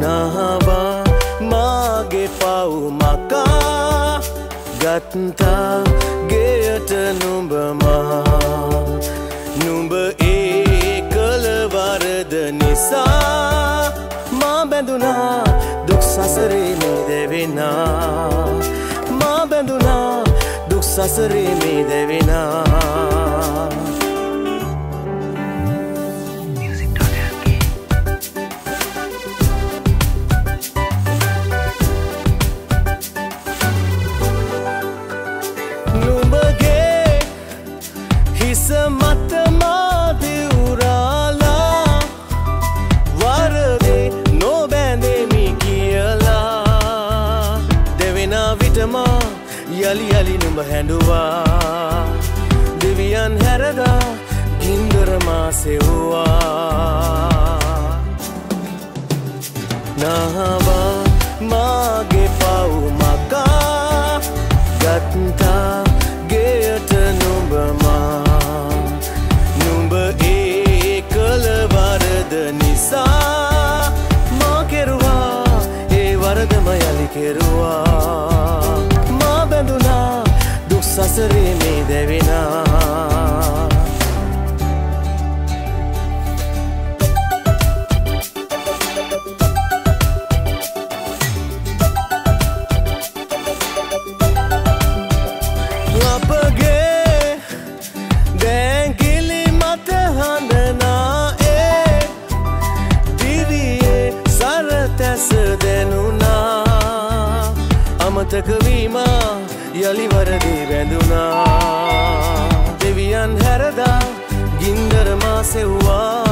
නහවා මාගේ පව් මකා ගත්තා ගෙයට නුඹ මහා. නුඹ ඒ කළ වරද නිසා මා බැඳුනා දුක් සසරේ මිදෙවෙනා. මා බැඳුනා දුක් සසරේ මිදෙවෙනා. දෙවෙනා විටමා යළි යළි නුඹ හැඩුවා දෙවියන් හැරදා ගින්දරමා සෙව්වා. නහවා මාගේ පවුමකා ගත්තා ගෙයට නුඹමා නුඹ ඒ කළවරද නිසා මා කෙරුවා ඒ වරදම යළි කෙරුවා. සසරේ මේ දැවෙනා. අපගේ දැන්කිලි මත හඬනා ඒ දිවියේ සරතැස දෙනුනා. අමතකවීම යළිවරදී බැඳුනා. දෙවියන් හැරදා ගින්දරමා සෙව්වා.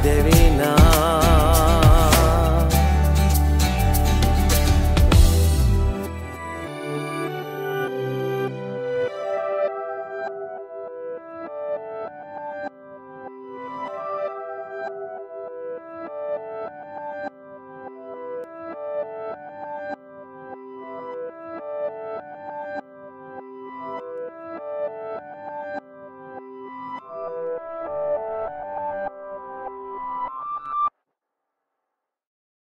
நினைதவினா